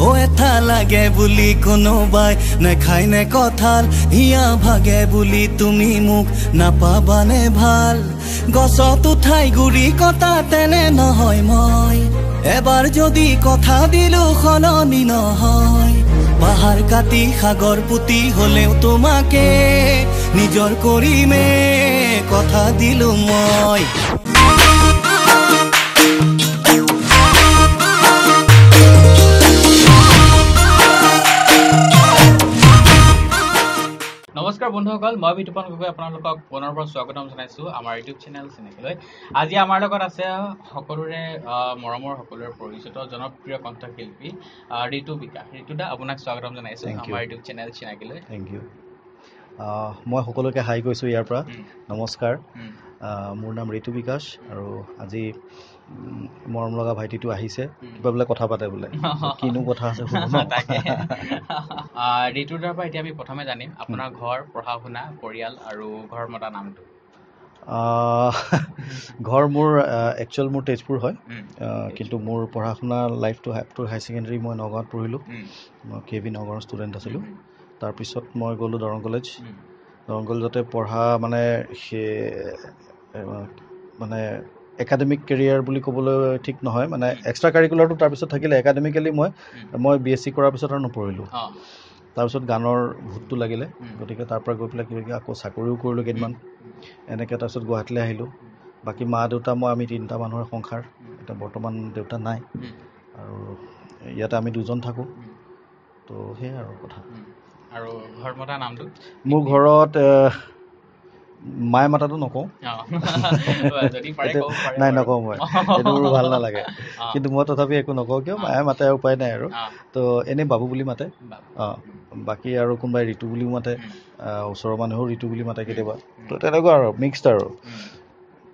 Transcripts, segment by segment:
অ এঠা লাগে বুলি কোনোবাই নেখাই নে কঁঠাল হিয়া ভাগে বুলি তুমি মোক নাপাবানে ভাল। গছত উঠাই গুৰি কটা তেনে নহয় মই। এবাৰ যদি কথা দিলো সলনি নহয়। পাহাৰ কাটি সাগৰ পুতি হলেও তোমাকে নিজৰ কৰিমে কথা দিলো মই। বন্ধুসকল মই বিতুপন গগৈ আপোনালোকক পুনৰ পৰা স্বাগতম জনাইছোঁ আমাৰ ইউটিউব চেনেল চিনাকিলৈ। আজি আমাৰ লগত আছে সকলোৰে মৰমৰ সকলোৰে পৰিচিত জনপ্ৰিয় কণ্ঠশিল্পী ঋতু বিকাশ ঋতুদা আপোনাক স্বাগতম জনাইছোঁ. আমাৰ ইউটিউব চেনেল চিনাকিলৈ। থেংক ইউ মই সকলোকে হাই কৈছোঁ ইয়াৰ পৰা। নমস্কাৰ। মোৰ নাম ঋতু বিকাশ আৰু আজি মৰম লগা ভাইটিটো আহিছে। কিবা বোলে কথা পাতে বোলে। কিনো কথা আছে ঋতুদাৰ পৰা এতিয়া আমি প্ৰথমে জানিম আপোনাৰ ঘৰ পঢ়া শুনা পৰিয়াল আৰু ঘৰ মতা নামটো। ঘৰ মোৰ একচুৱেল মোৰ তেজপুৰ হয়। কিন্তু মোৰ পঢ়া শুনা লাইফটো হাই ছেকেণ্ডেৰী মই নগাঁৱত পঢ়িলোঁ। মই কে ভি নগাঁৱৰ ষ্টুডেণ্ট আছিলোঁ। তাৰপিছত মই গ'লোঁ দৰং কলেজ। দৰং কলেজতে পঢ়া মানে সেই মানে একাডেমিক কেৰিয়াৰ বুলি ক'বলৈ ঠিক নহয় মানে এক্সট্ৰা কাৰিকুলাৰটো তাৰপিছত থাকিলে একাডেমিকেলি মই মই বি এছ চি কৰাৰ পিছত আৰু নপঢ়িলোঁ। তাৰপিছত গানৰ ভূতটো লাগিলে। গতিকে তাৰ পৰা গৈ পেলাই কিবা কিবি আকৌ চাকৰিও কৰিলোঁ কেইদিনমান। এনেকৈ তাৰপিছত গুৱাহাটীলৈ আহিলোঁ। বাকী মা দেউতা মই আমি তিনিটা মানুহৰ সংসাৰ এতিয়া বৰ্তমান দেউতা নাই। আৰু ইয়াতে আমি দুজন থাকোঁ। তো সেয়াই আৰু কথা। আৰু ঘৰ মতা নামটো? মোৰ ঘৰত মায়ে মাতাটো নকওঁ। নাই। নকওঁ মই। এইটো মোৰ ভাল নালাগে। কিন্তু মই তথাপি একো নকওঁ কিয়? মায়ে মাতে আৰু উপায় নাই আৰু। তো এনেই বাবু বুলি মাতে। অঁ বাকী আৰু কোনোবাই ঋতু বুলিও মাতে ওচৰৰ মানুহেও ঋতু বুলি মাতে কেতিয়াবা। তো তেনেকুৱা আৰু মিক্সড আৰু।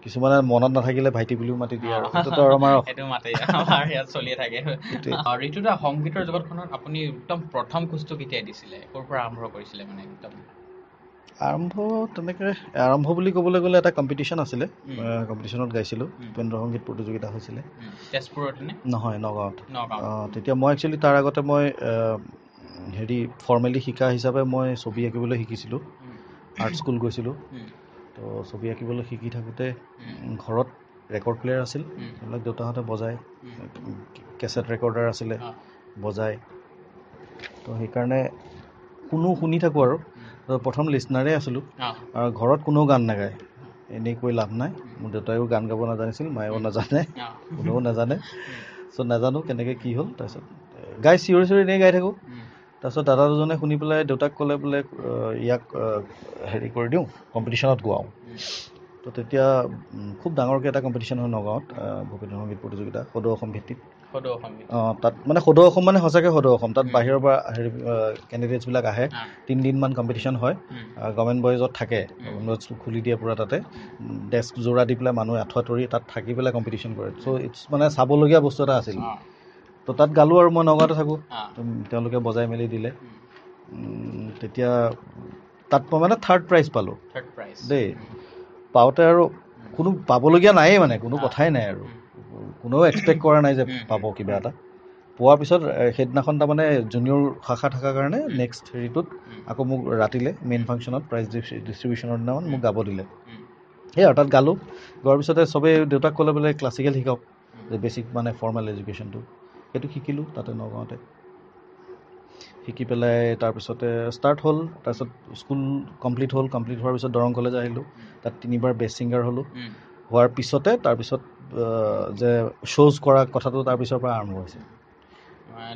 কিছুমানে মনত নাথাকিলে ভাইটি বুলিও মাতি দিয়ে আৰু। সেইটোতো আমাৰ সেইটো মাতে আমাৰ ইয়াত চলিয়ে থাকে। ঋতুদা সংগীতৰ জগতখনত আপুনি একদম প্ৰথম খোজটো কেতিয়া দিছিলে? ক'ৰ পৰা আৰম্ভ কৰিছিলে মানে একদম? আৰম্ভ তেনেকৈ আৰম্ভ বুলি ক'বলৈ গ'লে এটা কম্পিটিশ্যন আছিলে। কম্পিটিশ্যনত গাইছিলোঁ। উম। উপেন্দ্ৰ সংগীত প্ৰতিযোগিতা হৈছিলে। উম, তেজপুৰতনে নহয় নগাঁৱত। অঁ, তেতিয়া মই একচুৱেলি তাৰ আগতে মই হেৰি ফৰ্মেলি শিকা হিচাপে মই ছবি আঁকিবলৈ শিকিছিলোঁ। আৰ্ট স্কুল গৈছিলোঁ। তো ছবি আঁকিবলৈ শিকি থাকোঁতে ঘৰত ৰেকৰ্ড প্লেয়াৰ আছিল। সেইবিলাক দেউতাহঁতে বজায়। কেছেট ৰেকৰ্ডাৰ আছিলে বজায়। তো সেইকাৰণে কোনো শুনি থাকোঁ আৰু। প্ৰথম লিচনাৰে আছিলোঁ। আৰু ঘৰত কোনেও গান নাগায়। এনেই কৈ লাভ নাই। মোৰ দেউতায়ো গান গাব নাজানিছিল মায়েও নাজানে কোনেও নাজানে। চ' নাজানো কেনেকৈ কি হ'ল। তাৰপিছত গাই চিঞৰি চিঞৰি এনেই গাই থাকোঁ। তাৰপিছত দাদা দুজনে শুনি পেলাই দেউতাক ক'লে বোলে ইয়াক হেৰি কৰি দিওঁ কম্পিটিশ্যনত গোৱাওঁ। তো তেতিয়া খুব ডাঙৰকৈ এটা কম্পিটিশ্যন হয় নগাঁৱত ভূপেন্দ্ৰ সংগীত প্ৰতিযোগিতা সদৌ অসম ভিত্তিত। অঁ, তাত মানে সদৌ অসম মানে সঁচাকৈ সদৌ অসম। তাত। বাহিৰৰ পৰা হেৰি কেণ্ডিডেটছবিলাক আহে। তিনিদিনমান কম্পিটিশ্যন হয়। গভৰ্ণমেণ্ট বইজত থাকে। গভৰ্ণমেণ্ট খুলি দিয়ে পূৰা তাতে। ডেস্ক যোৰা দি পেলাই মানুহে আঁঠুৱা তৰি তাত থাকি পেলাই কম্পিটিশ্যন কৰে। চ' ইটছ মানে চাবলগীয়া বস্তু এটা আছিল। তো তাত গালোঁ আৰু মই নগাঁৱতে থাকোঁ। তেওঁলোকে বজাই মেলি দিলে। তেতিয়া তাত মই মানে থাৰ্ড প্ৰাইজ পালোঁ। থাৰ্ড প্ৰাইজ দেই। পাওঁতে আৰু কোনো পাবলগীয়া নায়েই মানে কোনো। কথাই নাই আৰু। কোনেও এক্সপেক্ট কৰা নাই যে পাব কিবা এটা। পোৱাৰ পিছত সেইদিনাখন তাৰমানে জুনিয়ৰ শাখা থকাৰ কাৰণে নেক্সট হেৰিটোত আকৌ মোক ৰাতিলে মেইন ফাংচনত প্ৰাইজ ডিষ্ট্ৰিবিউশ্যনৰ দিনাখন মোক গাব দিলে। সেই আৰু তাত গালোঁ। গোৱাৰ পিছতে চবেই দেউতাক ক'লে বোলে ক্লাছিকেল শিকাওক। যে বেছিক মানে ফৰ্মেল এডুকেশ্যনটো সেইটো শিকিলোঁ তাতে নগাঁৱতে। শিকি পেলাই তাৰপিছতে ষ্টাৰ্ট হ'ল তাৰপিছত স্কুল কমপ্লিট হ'ল কমপ্লিট হোৱাৰ পিছত দৰং কলেজ আহিলোঁ। তাত তিনিবাৰ বেষ্ট ছিংগাৰ হ'লোঁ। হোৱাৰ পিছতে তাৰপিছত যে শ্ব'জ কৰা কথাটো তাৰপিছৰ পৰা আৰম্ভ হৈছে।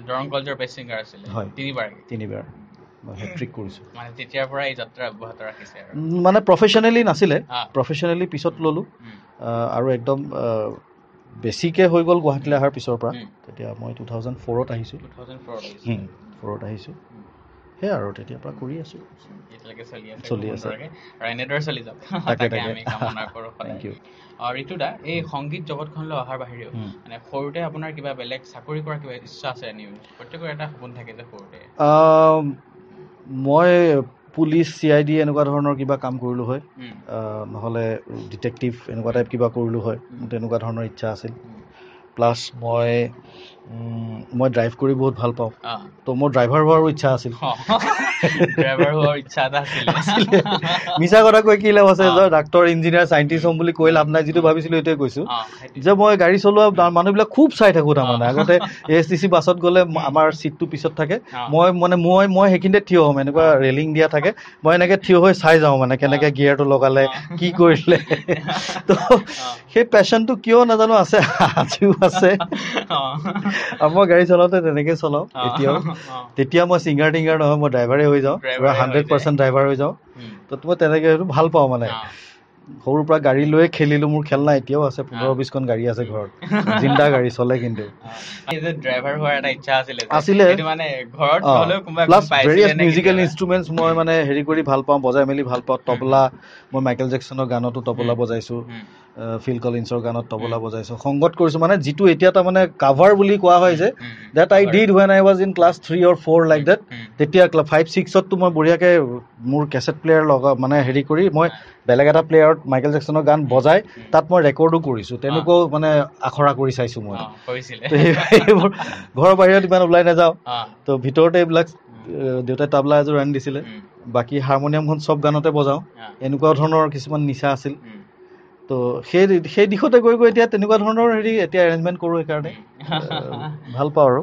দৰং কলেজৰ বেষ্ট ছিংগাৰ আছিলে। হয়। তিনিবাৰ। তিনিবাৰ। মই হেট্ৰিক কৰিছোঁ। মানে তেতিয়াৰ পৰা এই যাত্ৰা অব্যাহত ৰাখিছে আৰু। উম, মানে প্ৰফেশ্যনেলি নাছিলে। অঁ, প্ৰফেশ্যনেলি পিছত ল'লোঁ। আৰু একদম বেছিকৈ হৈ গ'ল গুৱাহাটীলৈ অহাৰ পিছৰ পৰা। তেতিয়া মই টু থাউজেণ্ড ফ'ৰত আহিছোঁ। 2004 আহিছে। ফ'ৰত আহিছোঁ। সেয়াই আৰু তেতিয়াৰ পৰা কৰি আছোঁ। চলি আছে এনেদৰে চলি যাওক। তাকে। আমি কামনা কৰোঁ থেংক ইউ ঋতুদা এই সংগীত জগতখনলৈ অহাৰ বাহিৰেও মানে সৰুতে আপোনাৰ কিবা বেলেগ চাকৰি কৰাৰ কিবা ইচ্ছা আছে প্ৰত্যেকৰ এটা সপোন থাকে যে সৰুতে। মই পুলিচ চি আই ডি এনেকুৱা ধৰণৰ কিবা কাম কৰিলোঁ হয়। নহ'লে ডিটেক্টিভ এনেকুৱা টাইপ কিবা কৰিলোঁ হয়। মোৰ তেনেকুৱা ধৰণৰ ইচ্ছা আছিল। প্লাছ মই মই ড্ৰাইভ কৰি বহুত ভাল পাওঁ। তো মোৰ ড্ৰাইভাৰ হোৱাৰো ইচ্ছা আছিল। মিছা কথা কৈ কি লাভ আছে? ডাক্তৰ ইঞ্জিনিয়াৰ চাইণ্টিষ্ট হ'ম বুলি কৈ লাভ নাই যিটো ভাবিছিলোঁ সেইটোৱে কৈছোঁ। যে মই গাড়ী চলোৱা মানুহবিলাক খুব চাই থাকোঁ তাৰমানে। আগতে এ এছ টি চি বাছত গ'লে আমাৰ চিটটো পিছত থাকে। মই মানে মই মই সেইখিনিতে থিয় হ'ম। এনেকুৱা ৰেলিং দিয়া থাকে। মই এনেকৈ থিয় হৈ চাই যাওঁ মানে কেনেকৈ গিয়াৰটো লগালে। কি কৰিলে। তো। সেই পেশ্যনটো কিয় নাজানো আছে আজিও আছে। মই গাড়ী চলাওঁতে তেনেকৈ চলাওঁ এতিয়াও। তেতিয়া মই ছিংগাৰ টিংগাৰ নহয় মই ড্ৰাইভাৰে হৈ যাওঁ হাণ্ড্ৰেড। পাৰ্চেণ্ট ড্ৰাইভাৰ হৈ যাওঁ। তো মই তেনেকৈ সেইটো ভাল পাওঁ মানে। সৰুৰ পৰা গাড়ী লৈয়ে খেলিলোঁ মোৰ খেলনা এতিয়াও আছে পোন্ধৰ। বিছখন গাড়ী আছে ঘৰত জিন্দা গাড়ী চলে কিন্তু আছিলে প্লাছ ভেৰিয়াছ মিউজিকেল? ইনষ্ট্ৰুমেণ্টছ মই মানে হেৰি কৰি ভাল পাওঁ বজাই মেলি ভাল পাওঁ তবলা মই মাইকেল জেকচনৰ গানতো তবলা। বজাইছোঁ ফিল কলিন্সৰ গানত তবলা। বজাইছোঁ সংগত কৰিছোঁ মানে যিটো এতিয়া তাৰমানে কাভাৰ বুলি কোৱা হয় যে that I did when I was in class three or four like that তেতিয়া ফাইভ ছিক্সততো মই বঢ়িয়াকৈ মোৰ কেছেট প্লেয়াৰ লগা মানে হেৰি কৰি মই বেলেগ এটা প্লেয়াৰত মাইকেল জেকচনৰ গান বজাই তাত মই ৰেকৰ্ডো কৰিছোঁ। তেনেকুৱাও মানে আখৰা কৰি চাইছোঁ মই। সেইবোৰ ঘৰৰ বাহিৰত ইমান ওলাই নাযাওঁ। তো ভিতৰতে এইবিলাক দেউতাই তাবলা এযোৰ আনি দিছিলে। বাকী হাৰমনিয়ামখন চব গানতে বজাওঁ। এনেকুৱা ধৰণৰ কিছুমান নিচা আছিল। তো সেই সেই দিশতে গৈ গৈ এতিয়া তেনেকুৱা ধৰণৰ হেৰি এতিয়া এৰেঞ্জমেণ্ট কৰোঁ সেইকাৰণে ভাল পাওঁ আৰু।